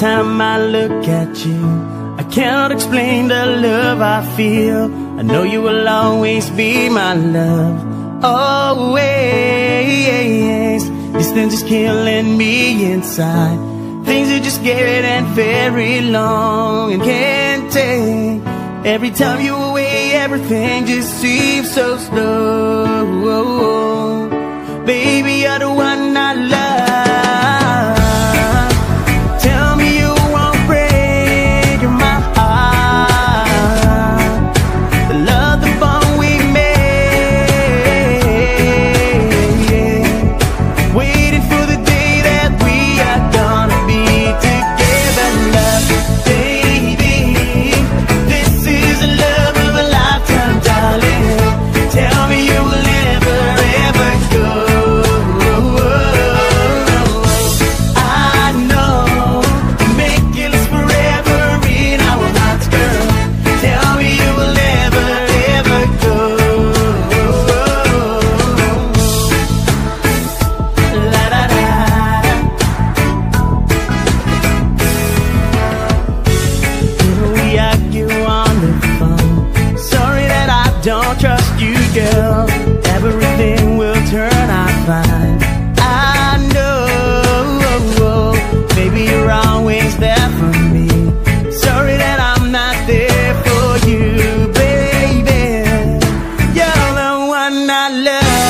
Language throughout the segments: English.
time I look at you I can't explain the love I feel. I know you will always be my love. Always. This things just killing me inside. Things are just getting very long And can't take. Every time you're away everything just seems so slow. love.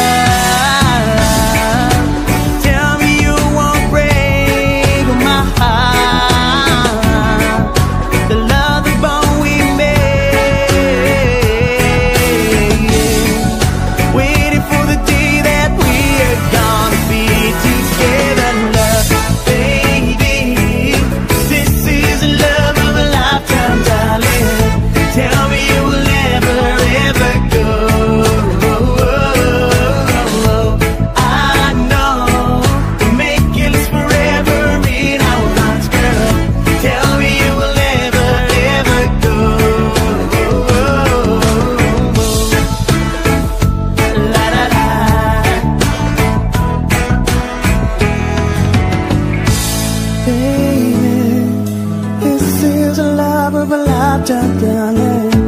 berlap-belap jaganya